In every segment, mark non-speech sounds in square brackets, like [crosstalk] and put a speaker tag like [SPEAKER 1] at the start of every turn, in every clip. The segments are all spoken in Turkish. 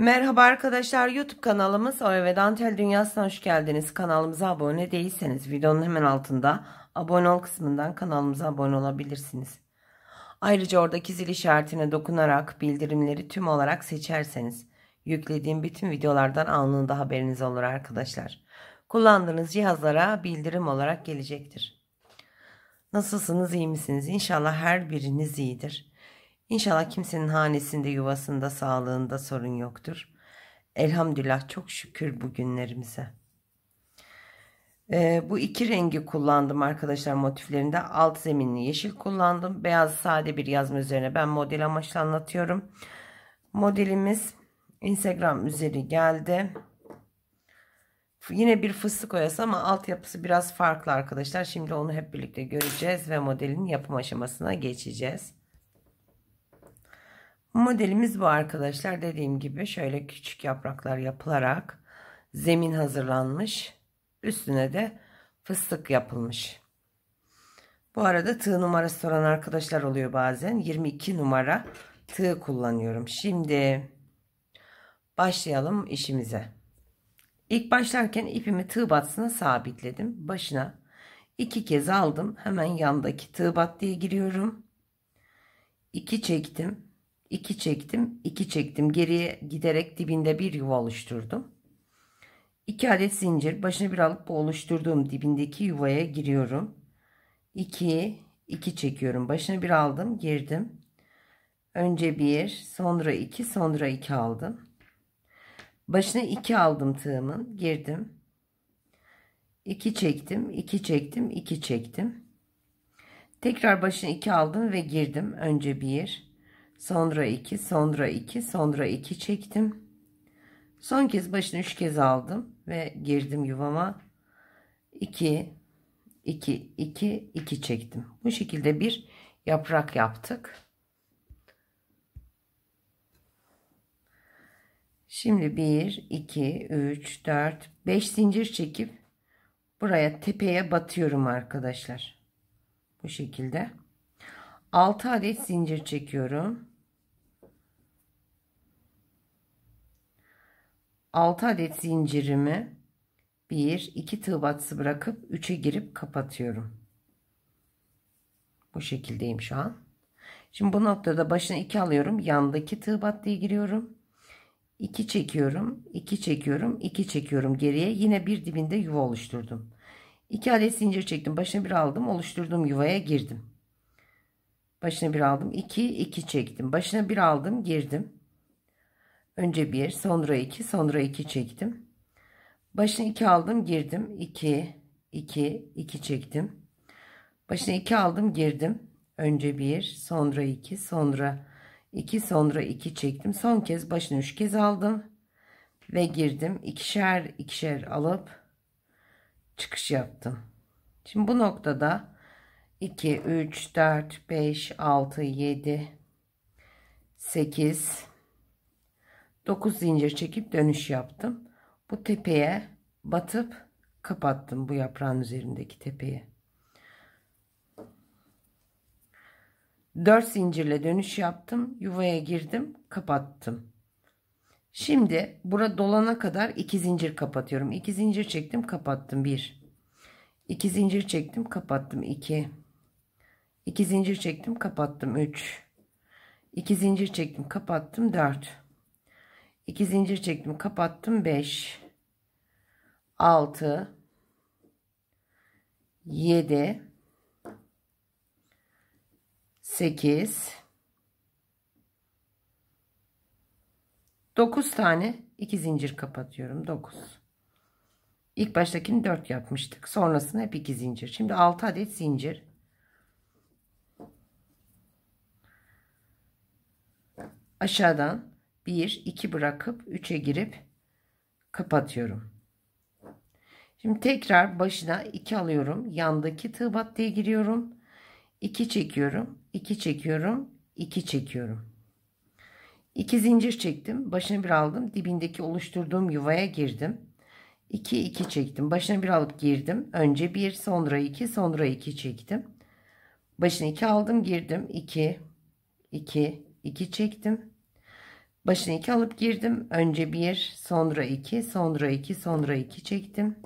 [SPEAKER 1] Merhaba arkadaşlar YouTube kanalımız Oya ve Dantel Dünyası'na hoş geldiniz. Kanalımıza abone değilseniz videonun hemen altında abone ol kısmından kanalımıza abone olabilirsiniz. Ayrıca oradaki zil işaretine dokunarak bildirimleri tüm olarak seçerseniz yüklediğim bütün videolardan anında haberiniz olur arkadaşlar. Kullandığınız cihazlara bildirim olarak gelecektir. Nasılsınız iyi misiniz? İnşallah her biriniz iyidir. İnşallah kimsenin hanesinde, yuvasında, sağlığında sorun yoktur. Elhamdülillah çok şükür bugünlerimize. Ee, bu iki rengi kullandım arkadaşlar motiflerinde. Alt zeminli yeşil kullandım. Beyaz sade bir yazma üzerine ben model amaçlı anlatıyorum. Modelimiz Instagram üzeri geldi. Yine bir fıstık oyası ama altyapısı biraz farklı arkadaşlar. Şimdi onu hep birlikte göreceğiz ve modelin yapım aşamasına geçeceğiz. Modelimiz bu arkadaşlar. Dediğim gibi şöyle küçük yapraklar yapılarak zemin hazırlanmış. Üstüne de fıstık yapılmış. Bu arada tığ numarası soran arkadaşlar oluyor bazen. 22 numara tığ kullanıyorum. Şimdi başlayalım işimize. İlk başlarken ipimi tığ battısına sabitledim. Başına iki kez aldım. Hemen yandaki tığ battıya giriyorum. 2 çektim 2 çektim 2 çektim. Geriye giderek dibinde bir yuva oluşturdum. 2 adet zincir başını bir alıp oluşturduğum dibindeki yuvaya giriyorum. 2 2 çekiyorum. Başını bir aldım girdim. Önce 1 sonra 2 sonra 2 aldım. Başına 2 aldım tığımın girdim. 2 çektim 2 çektim 2 çektim. Tekrar başına 2 aldım ve girdim. Önce 1 sonra 2 sonra 2 sonra 2 çektim. Son kez başını 3 kez aldım ve girdim yuvama. 2 2 2 2 çektim. Bu şekilde bir yaprak yaptık. Şimdi 1 2 3 4 5 zincir çekip buraya tepeye batıyorum arkadaşlar. Bu şekilde. 6 adet zincir çekiyorum 6 adet zincirimi 1 2 tığ batısı bırakıp 3'e girip kapatıyorum. Bu şekildeyim şu an. Şimdi bu noktada başına 2 alıyorum. Yandaki tığ battıya giriyorum. 2 çekiyorum. 2 çekiyorum. 2 çekiyorum geriye. Yine bir dibinde yuva oluşturdum. 2 adet zincir çektim. Başına bir aldım. Oluşturduğum yuvaya girdim. Başına bir aldım. 2 2 çektim. Başına bir aldım. Girdim. Önce bir, sonra iki, sonra iki çektim. Başına iki aldım, girdim. 2 2 2 çektim. Başına iki aldım, girdim. Önce bir, sonra iki, sonra iki, sonra iki çektim. Son kez başına üç kez aldım ve girdim. İkişer ikişer alıp çıkış yaptım. Şimdi bu noktada 2 3 4 5 6 7 8 9 zincir çekip dönüş yaptım. Bu tepeye batıp kapattım bu yaprağın üzerindeki tepeye. 4 zincirle dönüş yaptım. Yuvaya girdim, kapattım. Şimdi bura dolana kadar 2 zincir kapatıyorum. 2 zincir çektim, kapattım. 1 2 zincir çektim, kapattım. 2 2 zincir çektim, kapattım. 3 2 zincir çektim, kapattım. 4 2 zincir çektim kapattım. 5 6 7 8 9 tane 2 zincir kapatıyorum 9 İlk baştakini 4 yapmıştık. Sonrasında hep 2 zincir. Şimdi 6 adet zincir. Aşağıdan 1 2 bırakıp 3'e girip kapatıyorum. Şimdi tekrar başına 2 alıyorum. Yandaki tığ battıya giriyorum. 2 çekiyorum. 2 çekiyorum. 2 çekiyorum. 2 zincir çektim. Başına bir aldım. Dibindeki oluşturduğum yuvaya girdim. 2 2 çektim. Başına bir alıp girdim. Önce 1 sonra 2 sonra 2 çektim. Başına 2 aldım girdim. 2 2 2 çektim. Başına 2 alıp girdim. Önce 1, sonra 2, sonra 2, sonra 2 çektim.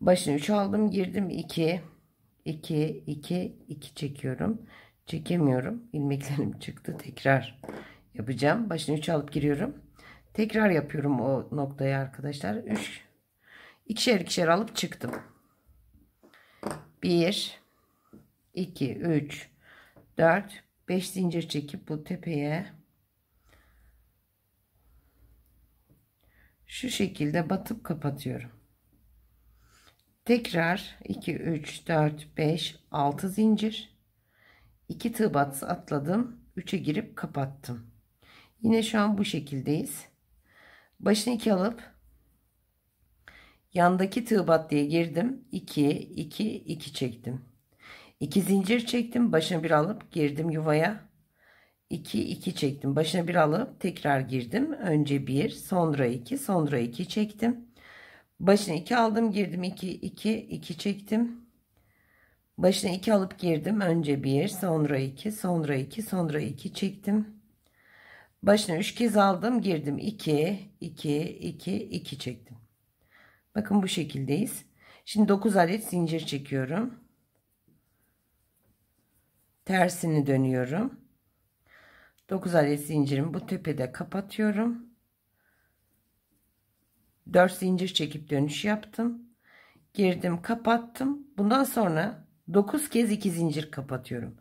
[SPEAKER 1] Başına 3 aldım, girdim 2, 2, 2, 2 çekiyorum. Çekemiyorum. İlmeklerim [laughs] çıktı. Tekrar yapacağım. Başına 3 alıp giriyorum. Tekrar yapıyorum o noktayı arkadaşlar. 3 ikişer ikişer alıp çıktım. 1 2 3 4 5 zincir çekip bu tepeye şu şekilde batıp kapatıyorum. Tekrar 2 3 4 5 6 zincir 2 tığ batısı atladım 3'e girip kapattım. Yine şu an bu şekildeyiz. Başını 2 alıp yandaki tığ battıya girdim. 2 2 2 çektim. 2 zincir çektim. Başına bir alıp girdim yuvaya. 2 2 çektim. Başına bir alıp tekrar girdim. Önce 1, sonra 2, sonra 2 çektim. Başına 2 aldım, girdim. 2 2 2 çektim. Başına 2 alıp girdim. Önce 1, sonra 2, sonra 2, sonra 2 çektim. Başına 3 kez aldım, girdim. 2 2 2 2 çektim. Bakın bu şekildeyiz. Şimdi 9 adet zincir çekiyorum. Tersini dönüyorum. 9 adet zincirimi bu tepede kapatıyorum. 4 zincir çekip dönüş yaptım. Girdim, kapattım. Bundan sonra 9 kez 2 zincir kapatıyorum.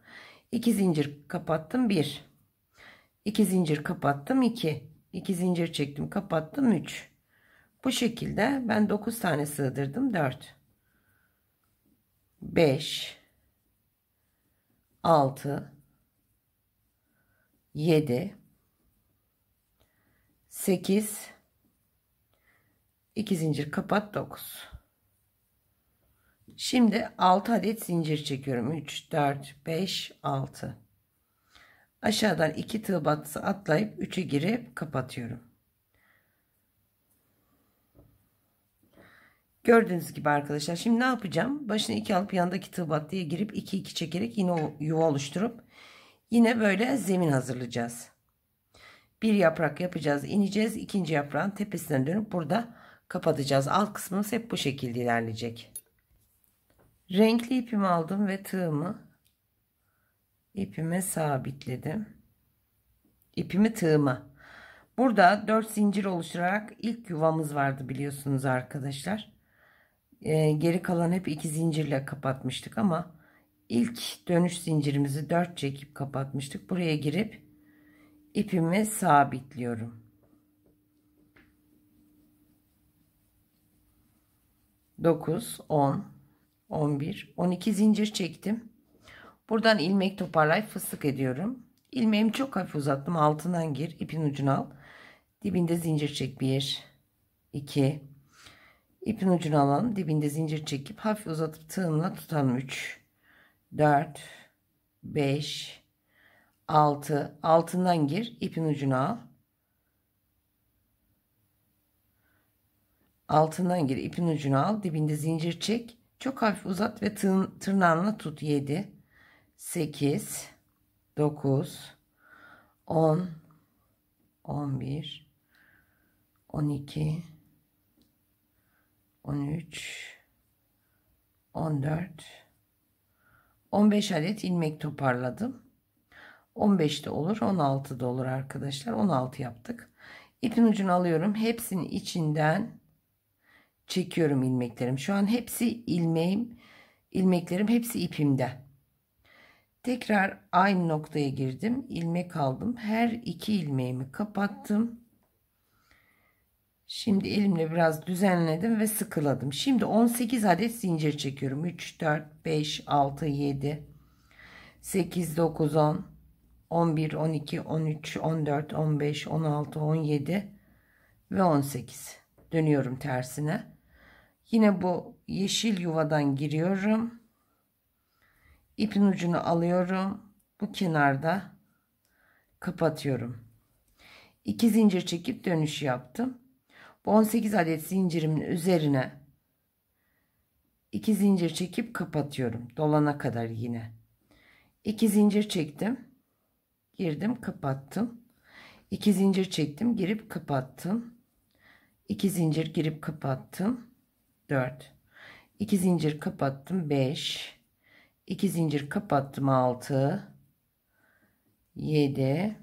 [SPEAKER 1] 2 zincir kapattım 1. 2 zincir kapattım 2. 2 zincir çektim, kapattım 3. Bu şekilde ben 9 tane sığdırdım 4. 5 6 7 8 2 zincir kapat 9 şimdi 6 adet zincir çekiyorum. 3 4 5 6 aşağıdan 2 tığ batısı atlayıp 3'e girip kapatıyorum. Gördüğünüz gibi arkadaşlar şimdi ne yapacağım? Başını 2 alıp yandaki tığ battıya girip 2 2 çekerek yine o yuva oluşturup yine böyle zemin hazırlayacağız. Bir yaprak yapacağız, ineceğiz. ikinci yaprağın tepesinden dönüp burada kapatacağız. Alt kısmımız hep bu şekilde ilerleyecek. Renkli ipimi aldım ve tığımı ipime sabitledim. İpimi tığıma. Burada 4 zincir oluşturarak ilk yuvamız vardı biliyorsunuz arkadaşlar e, geri kalan hep iki zincirle kapatmıştık ama ilk dönüş zincirimizi 4 çekip kapatmıştık. Buraya girip ipimi sabitliyorum. 9, 10, 11, 12 zincir çektim. Buradan ilmek toparlayıp fıstık ediyorum. İlmeğimi çok hafif uzattım. Altından gir. ipin ucunu al. Dibinde zincir çek. 1, 2, İpin ucunu alalım. Dibinde zincir çekip hafif uzatıp tığımla tutalım. 3, 4, 5, 6. Altından gir. ipin ucunu al. Altından gir. ipin ucunu al. Dibinde zincir çek. Çok hafif uzat ve tığın, tırnağınla tut. 7, 8, 9, 10, 11, 12, 13 14 15 adet ilmek toparladım 15 de olur 16 da olur arkadaşlar. 16 yaptık. İpin ucunu alıyorum. Hepsinin içinden çekiyorum ilmeklerim. Şu an hepsi ilmeğim ilmeklerim hepsi ipimde. Tekrar aynı noktaya girdim. İlmek aldım. Her iki ilmeğimi kapattım Şimdi elimle biraz düzenledim ve sıkıladım. Şimdi 18 adet zincir çekiyorum. 3, 4, 5, 6, 7, 8, 9, 10, 11, 12, 13, 14, 15, 16, 17 ve 18. Dönüyorum tersine. Yine bu yeşil yuvadan giriyorum. İpin ucunu alıyorum. Bu kenarda kapatıyorum. 2 zincir çekip dönüş yaptım. 18 adet zincirimin üzerine 2 zincir çekip kapatıyorum. Dolana kadar yine. 2 zincir çektim. Girdim, kapattım. 2 zincir çektim girip kapattım 2 zincir girip kapattım 4 2 zincir kapattım 5 2 zincir kapattım 6 7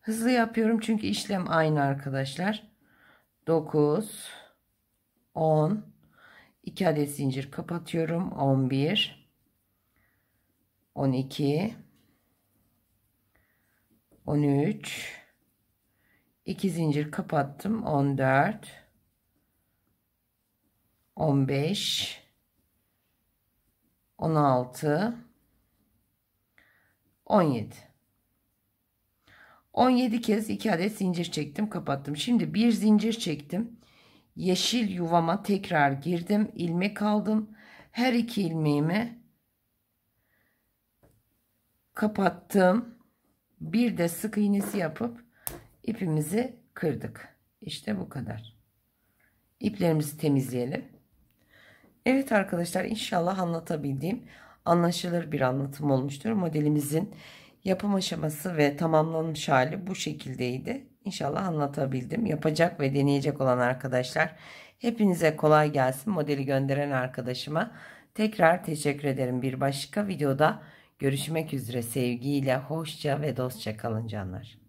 [SPEAKER 1] hızlı yapıyorum çünkü işlem aynı arkadaşlar 9 10 2 adet zincir kapatıyorum. 11 12 13 2 zincir kapattım. 14 15 16 17 17 kez 2 adet zincir çektim kapattım. Şimdi bir zincir çektim. Yeşil yuvama tekrar girdim ilmek aldım. Her iki ilmeğimi kapattım. Bir de sık iğnesi yapıp ipimizi kırdık. İşte bu kadar. İplerimizi temizleyelim. Evet arkadaşlar inşallah anlatabildiğim anlaşılır bir anlatım olmuştur. Modelimizin yapım aşaması ve tamamlanmış hali bu şekildeydi İnşallah anlatabildim. Yapacak ve deneyecek olan arkadaşlar hepinize kolay gelsin. Modeli gönderen arkadaşıma tekrar teşekkür ederim. Bir başka videoda görüşmek üzere sevgiyle hoşça ve dostça kalın canlar.